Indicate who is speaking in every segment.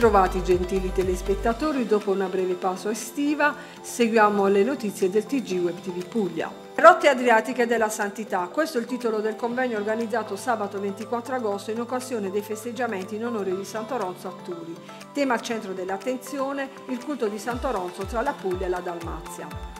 Speaker 1: Ben ritrovati gentili telespettatori, dopo una breve pausa estiva seguiamo le notizie del TG Web TV Puglia. Rotte Adriatiche della Santità, questo è il titolo del convegno organizzato sabato 24 agosto in occasione dei festeggiamenti in onore di Santo Ronzo a Turi. Tema al centro dell'attenzione, il culto di Santo Ronzo tra la Puglia e la Dalmazia.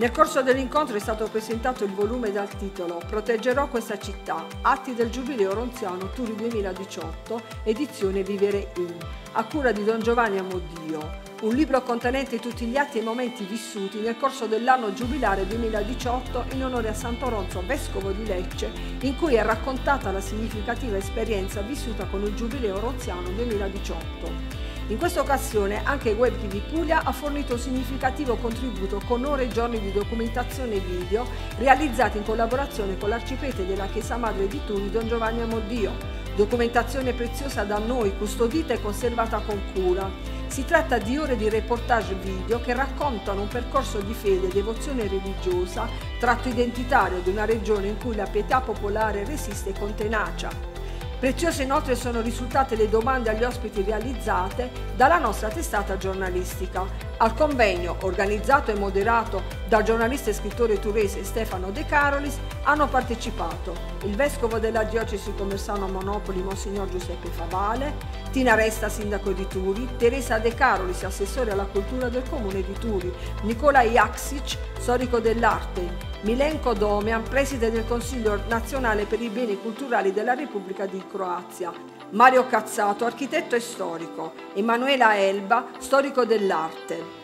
Speaker 1: Nel corso dell'incontro è stato presentato il volume dal titolo Proteggerò questa città, atti del Giubileo Ronziano Turi 2018, edizione Vivere In, a cura di Don Giovanni Amodio, un libro contenente tutti gli atti e momenti vissuti nel corso dell'anno giubilare 2018 in onore a Santo Ronzo, vescovo di Lecce, in cui è raccontata la significativa esperienza vissuta con il Giubileo Ronziano 2018. In questa occasione anche Web TV Puglia ha fornito un significativo contributo con ore e giorni di documentazione video realizzati in collaborazione con l'arciprete della Chiesa Madre di Turi, Don Giovanni Amodio. Documentazione preziosa da noi, custodita e conservata con cura. Si tratta di ore di reportage video che raccontano un percorso di fede e devozione religiosa, tratto identitario di una regione in cui la pietà popolare resiste con tenacia. Preziose inoltre sono risultate le domande agli ospiti realizzate dalla nostra testata giornalistica. Al convegno, organizzato e moderato dal giornalista e scrittore turese Stefano De Carolis, hanno partecipato il vescovo della diocesi Comersano Monopoli, Monsignor Giuseppe Favale, Tina Resta, sindaco di Turi, Teresa De Carolis, assessore alla cultura del comune di Turi, Nicola Jaksic, storico dell'arte, Milenko Domian, preside del Consiglio nazionale per i beni culturali della Repubblica di Croazia, Mario Cazzato, architetto e storico, Emanuela Elba, storico dell'arte,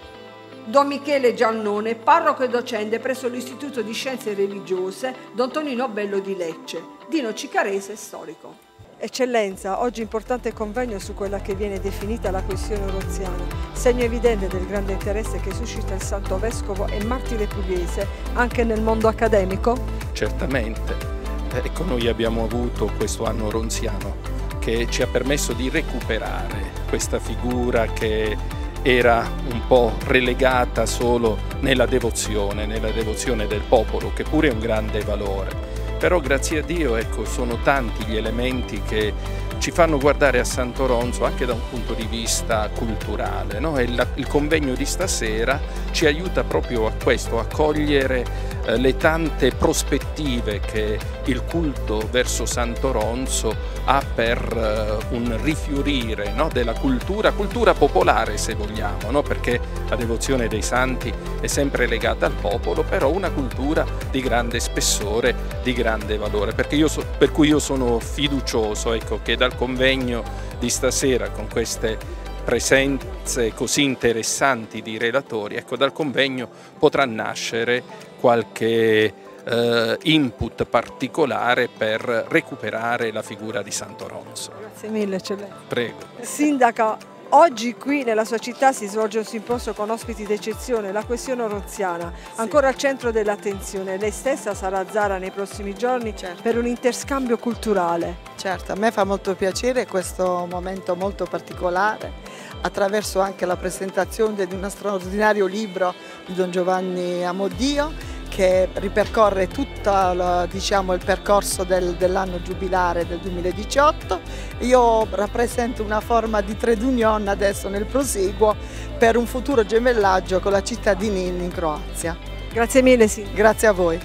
Speaker 1: Don Michele Giannone, parroco e docente presso l'Istituto di Scienze Religiose. Don Tonino Bello di Lecce, Dino Cicarese, storico. Eccellenza, oggi importante convegno su quella che viene definita la questione roziana, segno evidente del grande interesse che suscita il Santo Vescovo e martire pugliese anche nel mondo accademico?
Speaker 2: Certamente, ecco noi abbiamo avuto questo anno ronziano che ci ha permesso di recuperare questa figura che era un po' relegata solo nella devozione, nella devozione del popolo, che pure è un grande valore però grazie a Dio ecco, sono tanti gli elementi che ci fanno guardare a Santo Ronzo anche da un punto di vista culturale no? il, il convegno di stasera ci aiuta proprio a questo, a cogliere eh, le tante prospettive che il culto verso Santo Ronzo ha per eh, un rifiorire no, della cultura, cultura popolare se vogliamo, no? perché la devozione dei santi è sempre legata al popolo, però una cultura di grande spessore, di grande valore, so, per cui io sono fiducioso ecco, che dal convegno di stasera con queste presenze così interessanti di relatori, ecco, dal convegno potrà nascere qualche eh, input particolare per recuperare la figura di Santo Ronzo.
Speaker 1: Grazie mille, eccellenza.
Speaker 2: Prego.
Speaker 1: Sindaca, oggi qui nella sua città si svolge un simposio con ospiti d'eccezione, la questione ronziana, ancora al centro dell'attenzione. Lei stessa sarà a Zara nei prossimi giorni certo. per un interscambio culturale.
Speaker 3: Certo, a me fa molto piacere questo momento molto particolare attraverso anche la presentazione di uno straordinario libro di Don Giovanni Amodio che ripercorre tutto diciamo, il percorso del, dell'anno giubilare del 2018. Io rappresento una forma di trade union adesso nel proseguo per un futuro gemellaggio con la città di Nin in Croazia.
Speaker 1: Grazie mille. Sì.
Speaker 3: Grazie a voi.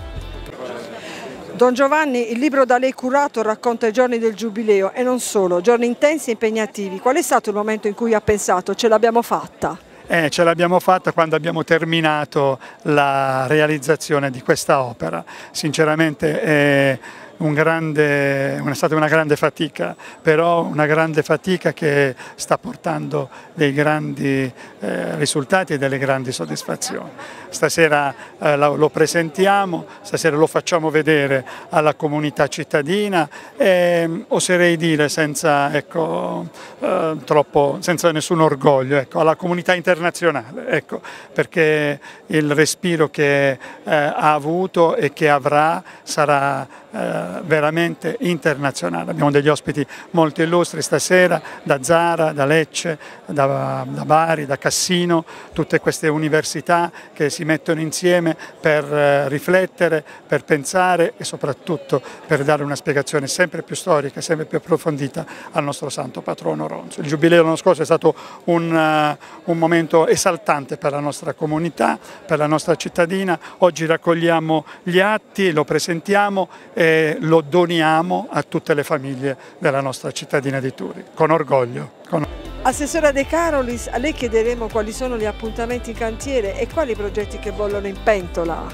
Speaker 1: Don Giovanni, il libro da lei curato racconta i giorni del Giubileo e non solo, giorni intensi e impegnativi. Qual è stato il momento in cui ha pensato ce l'abbiamo fatta?
Speaker 4: Eh, ce l'abbiamo fatta quando abbiamo terminato la realizzazione di questa opera. Sinceramente eh, un grande, è stata una grande fatica, però una grande fatica che sta portando dei grandi eh, risultati e delle grandi soddisfazioni. Stasera eh, lo presentiamo, stasera lo facciamo vedere alla comunità cittadina e oserei dire senza, ecco, eh, troppo, senza nessun orgoglio, ecco, alla comunità internazionale, ecco, perché il respiro che eh, ha avuto e che avrà sarà eh, veramente internazionale. Abbiamo degli ospiti molto illustri stasera, da Zara, da Lecce, da, da Bari, da Cassino, tutte queste università che si mettono insieme per eh, riflettere, per pensare e soprattutto per dare una spiegazione sempre più storica, sempre più approfondita al nostro santo patrono Ronzo. Il giubileo l'anno scorso è stato un, uh, un momento esaltante per la nostra comunità, per la nostra cittadina, oggi raccogliamo gli atti, lo presentiamo e lo doniamo a tutte le famiglie della nostra cittadina di Turi, con orgoglio. Con...
Speaker 1: Assessora De Carolis, a lei chiederemo quali sono gli appuntamenti in cantiere e quali progetti che bollono in pentola.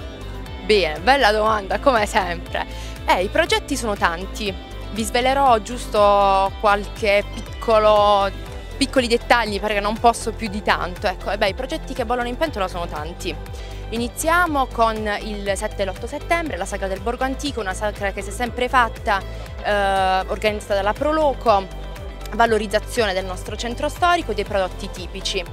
Speaker 5: Bene, bella domanda, come sempre. Eh, I progetti sono tanti, vi svelerò giusto qualche piccolo, piccoli dettagli perché non posso più di tanto. Ecco, e beh, I progetti che bollono in pentola sono tanti. Iniziamo con il 7 e l'8 settembre, la Sagra del Borgo Antico, una sagra che si è sempre fatta, eh, organizzata dalla Proloco, valorizzazione del nostro centro storico e dei prodotti tipici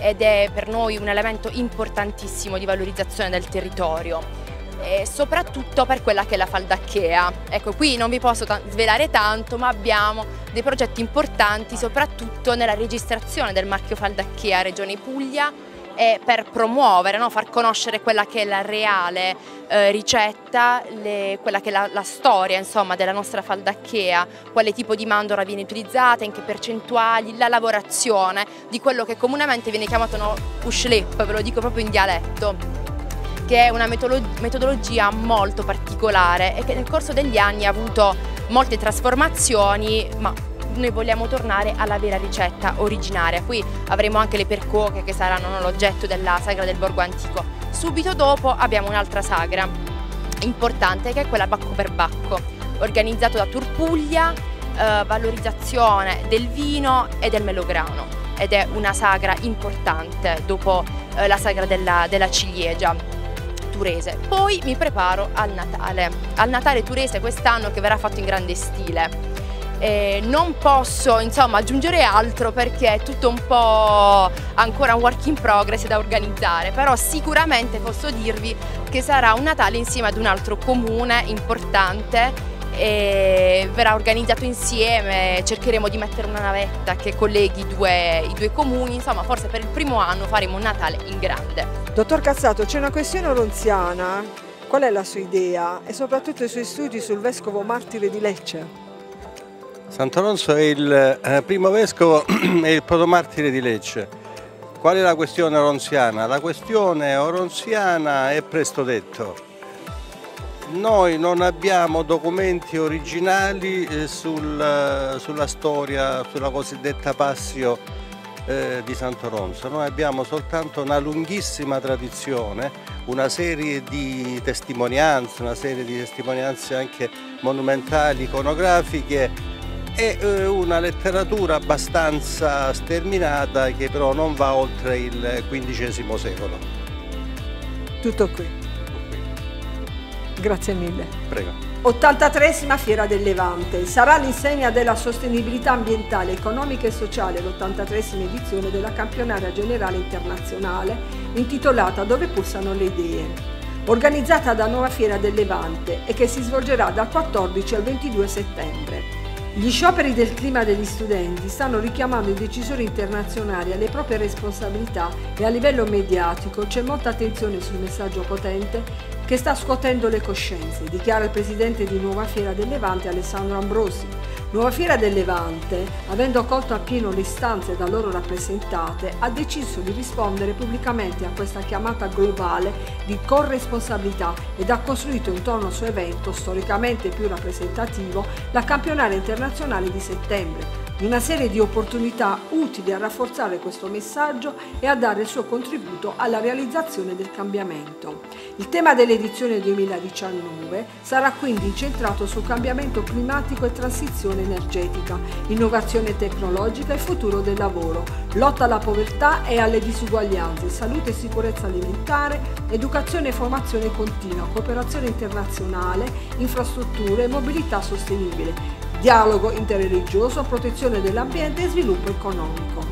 Speaker 5: ed è per noi un elemento importantissimo di valorizzazione del territorio e soprattutto per quella che è la Faldacchea. Ecco, qui non vi posso svelare tanto, ma abbiamo dei progetti importanti soprattutto nella registrazione del marchio Faldacchea Regione Puglia e per promuovere, no? far conoscere quella che è la reale eh, ricetta, le, quella che è la, la storia insomma, della nostra faldacchea, quale tipo di mandorla viene utilizzata, in che percentuali, la lavorazione di quello che comunemente viene chiamato no, push-lip, ve lo dico proprio in dialetto che è una metodologia molto particolare e che nel corso degli anni ha avuto molte trasformazioni, ma noi vogliamo tornare alla vera ricetta originaria. Qui avremo anche le percoche che saranno l'oggetto della sagra del Borgo Antico. Subito dopo abbiamo un'altra sagra importante che è quella Bacco per Bacco, organizzato da Turpuglia, eh, valorizzazione del vino e del melograno ed è una sagra importante dopo eh, la sagra della, della ciliegia turese. Poi mi preparo al Natale, al Natale turese quest'anno che verrà fatto in grande stile. Eh, non posso insomma aggiungere altro perché è tutto un po' ancora un work in progress da organizzare però sicuramente posso dirvi che sarà un Natale insieme ad un altro comune importante e verrà organizzato insieme, cercheremo di mettere una navetta che colleghi due, i due comuni, insomma forse per il primo anno faremo un Natale in grande.
Speaker 1: Dottor Cazzato, c'è una questione oronziana, qual è la sua idea e soprattutto i suoi studi sul vescovo martire di Lecce?
Speaker 6: Sant'Alonso è il eh, primo vescovo e il protomartire di Lecce. Qual è la questione oronziana? La questione oronziana è presto detto. Noi non abbiamo documenti originali eh, sul, eh, sulla storia, sulla cosiddetta passio eh, di Sant'Oronzo. Noi abbiamo soltanto una lunghissima tradizione, una serie di testimonianze, una serie di testimonianze anche monumentali, iconografiche è eh, una letteratura abbastanza sterminata che però non va oltre il XV secolo.
Speaker 1: Tutto qui. Grazie mille.
Speaker 6: Prego.
Speaker 1: 83esima Fiera del Levante. Sarà l'insegna della sostenibilità ambientale, economica e sociale l'83esima edizione della campionaria generale internazionale intitolata Dove pulsano le idee, organizzata da Nuova Fiera del Levante e che si svolgerà dal 14 al 22 settembre. Gli scioperi del clima degli studenti stanno richiamando i decisori internazionali alle proprie responsabilità e a livello mediatico c'è molta attenzione sul messaggio potente che sta scuotendo le coscienze, dichiara il presidente di Nuova Fiera del Levante Alessandro Ambrosi. Nuova Fiera del Levante, avendo colto appieno le istanze da loro rappresentate, ha deciso di rispondere pubblicamente a questa chiamata globale di corresponsabilità ed ha costruito intorno al suo evento, storicamente più rappresentativo, la campionaria internazionale di settembre, una serie di opportunità utili a rafforzare questo messaggio e a dare il suo contributo alla realizzazione del cambiamento. Il tema dell'edizione 2019 sarà quindi incentrato sul cambiamento climatico e transizione energetica, innovazione tecnologica e futuro del lavoro, lotta alla povertà e alle disuguaglianze, salute e sicurezza alimentare, educazione e formazione continua, cooperazione internazionale, infrastrutture e mobilità sostenibile dialogo interreligioso, protezione dell'ambiente e sviluppo economico.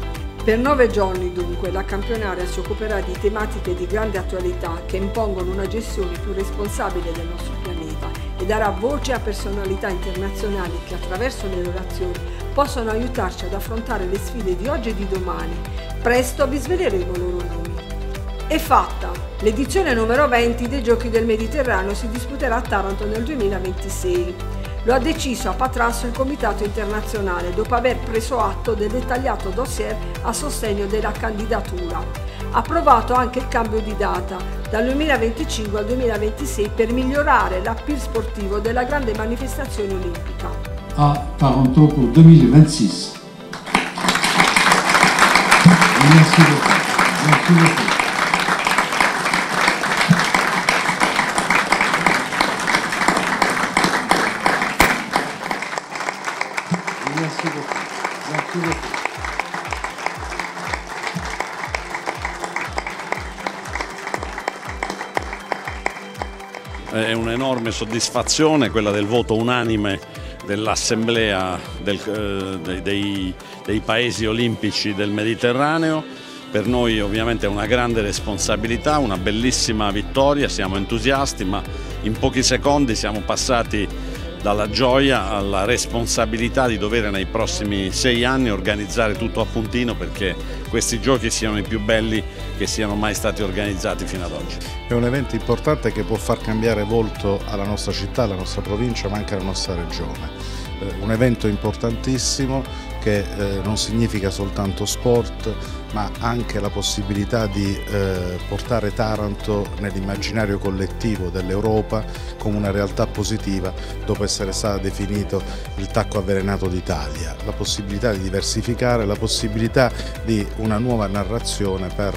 Speaker 1: Per nove giorni dunque la campionaria si occuperà di tematiche di grande attualità che impongono una gestione più responsabile del nostro pianeta e darà voce a personalità internazionali che attraverso le loro azioni possono aiutarci ad affrontare le sfide di oggi e di domani. Presto vi sveleremo i loro nomi. È fatta! L'edizione numero 20 dei Giochi del Mediterraneo si disputerà a Taranto nel 2026. Lo ha deciso a Patrasso il Comitato internazionale dopo aver preso atto del dettagliato dossier a sostegno della candidatura. Approvato anche il cambio di data dal 2025 al 2026 per migliorare l'appeal sportivo della grande manifestazione olimpica.
Speaker 7: A Taranto pour 2026. Merci beaucoup. Merci beaucoup.
Speaker 8: È un'enorme soddisfazione quella del voto unanime dell'Assemblea del, eh, dei, dei- dei paesi olimpici del Mediterraneo. Per noi ovviamente è una grande responsabilità, una bellissima vittoria, siamo entusiasti, ma in pochi secondi siamo passati dalla gioia alla responsabilità di dover nei prossimi sei anni organizzare tutto a puntino perché questi giochi siano i più belli che siano mai stati organizzati fino ad oggi.
Speaker 9: È un evento importante che può far cambiare volto alla nostra città, alla nostra provincia, ma anche alla nostra regione. Eh, Un evento importantissimo che eh, non significa soltanto sport, ma anche la possibilità di eh, portare Taranto nell'immaginario collettivo dell'Europa come una realtà positiva dopo essere stato definito il tacco avvelenato d'Italia, la possibilità di diversificare, la possibilità di una nuova narrazione per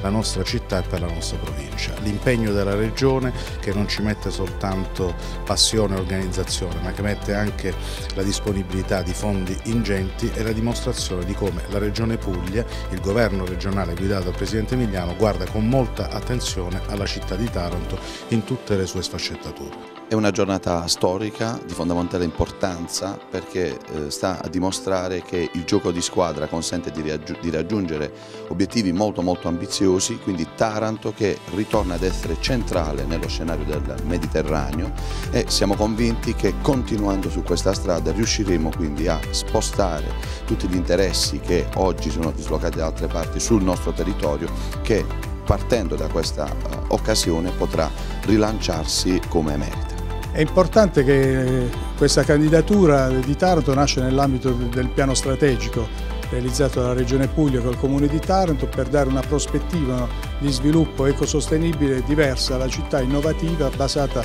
Speaker 9: la nostra città e per la nostra provincia. L'impegno della Regione che non ci mette soltanto passione e organizzazione, ma che mette anche la disponibilità di fondi ingenti è la dimostrazione di come la Regione Puglia, il governo regionale guidato dal Presidente Emiliano, guarda con molta attenzione alla città di Taranto in tutte le sue sfaccettature.
Speaker 10: È una giornata storica di fondamentale importanza perché eh, sta a dimostrare che il gioco di squadra consente di, raggiu- di raggiungere obiettivi molto molto ambiziosi, quindi Taranto che ritorna ad essere centrale nello scenario del Mediterraneo e siamo convinti che continuando su questa strada riusciremo quindi a spostare tutti gli interessi che oggi sono dislocati da altre parti sul nostro territorio che partendo da questa eh, occasione potrà rilanciarsi come merita.
Speaker 11: È importante che questa candidatura di Taranto nasce nell'ambito del piano strategico realizzato dalla Regione Puglia col Comune di Taranto per dare una prospettiva di sviluppo ecosostenibile diversa alla città innovativa basata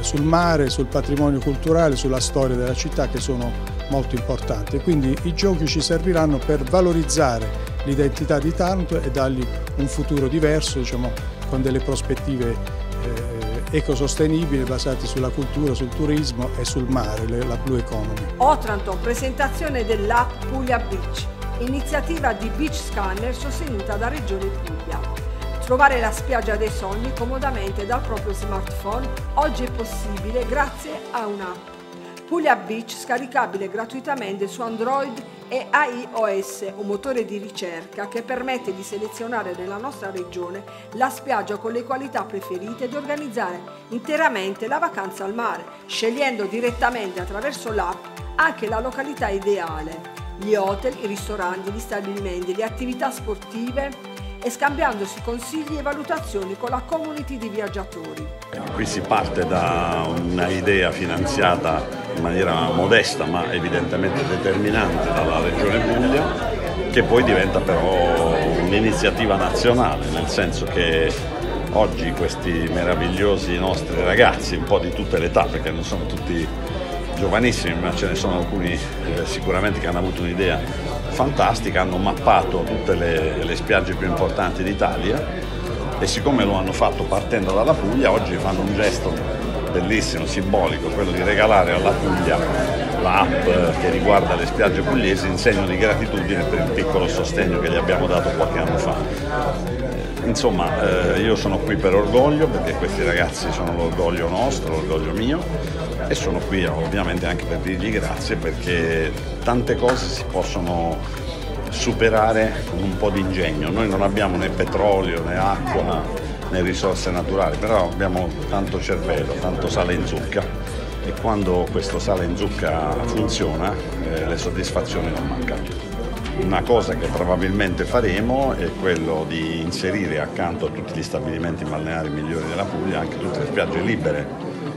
Speaker 11: sul mare, sul patrimonio culturale, sulla storia della città che sono molto importanti. Quindi i giochi ci serviranno per valorizzare l'identità di Taranto e dargli un futuro diverso, diciamo, con delle prospettive eh, ecosostenibili basate sulla cultura, sul turismo e sul mare, la Blue Economy.
Speaker 1: Otranto, presentazione dell'app Puglia Beach, iniziativa di Beach Scanner sostenuta da Regione Puglia. Trovare la spiaggia dei sogni comodamente dal proprio smartphone oggi è possibile grazie a un'app. Puglia Beach scaricabile gratuitamente su Android e iOS, un motore di ricerca che permette di selezionare nella nostra regione la spiaggia con le qualità preferite e di organizzare interamente la vacanza al mare, scegliendo direttamente attraverso l'app anche la località ideale, gli hotel, i ristoranti, gli stabilimenti, le attività sportive e scambiandosi consigli e valutazioni con la community di viaggiatori.
Speaker 8: Qui si parte da una idea finanziata in maniera modesta ma evidentemente determinante dalla Regione Puglia che poi diventa però un'iniziativa nazionale, nel senso che oggi questi meravigliosi nostri ragazzi, un po' di tutte le età, perché non sono tutti giovanissimi, ma ce ne sono alcuni eh, sicuramente che hanno avuto un'idea fantastica, hanno mappato tutte le, le spiagge più importanti d'Italia e siccome lo hanno fatto partendo dalla Puglia, oggi fanno un gesto bellissimo, simbolico, quello di regalare alla Puglia l'app che riguarda le spiagge pugliesi in segno di gratitudine per il piccolo sostegno che gli abbiamo dato qualche anno fa. Insomma, eh, io sono qui per orgoglio perché questi ragazzi sono l'orgoglio nostro, l'orgoglio mio e sono qui ovviamente anche per dirgli grazie perché tante cose si possono superare con un po' di ingegno. Noi non abbiamo né petrolio né acqua né risorse naturali, però abbiamo tanto cervello, tanto sale in zucca quando questo sale in zucca funziona eh, le soddisfazioni non mancano. Una cosa che probabilmente faremo è quello di inserire accanto a tutti gli stabilimenti balneari migliori della Puglia anche tutte le spiagge libere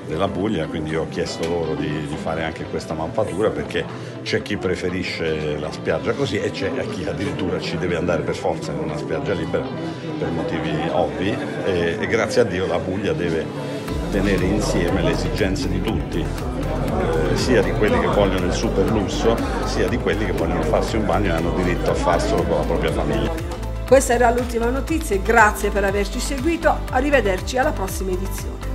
Speaker 8: della Puglia, quindi ho chiesto loro di, di fare anche questa mappatura perché c'è chi preferisce la spiaggia così e c'è chi addirittura ci deve andare per forza in una spiaggia libera per motivi ovvi e, e grazie a Dio la Puglia deve tenere insieme le esigenze di tutti, sia di quelli che vogliono il super lusso, sia di quelli che vogliono farsi un bagno e hanno diritto a farselo con la propria famiglia.
Speaker 1: Questa era l'ultima notizia, grazie per averci seguito, arrivederci alla prossima edizione.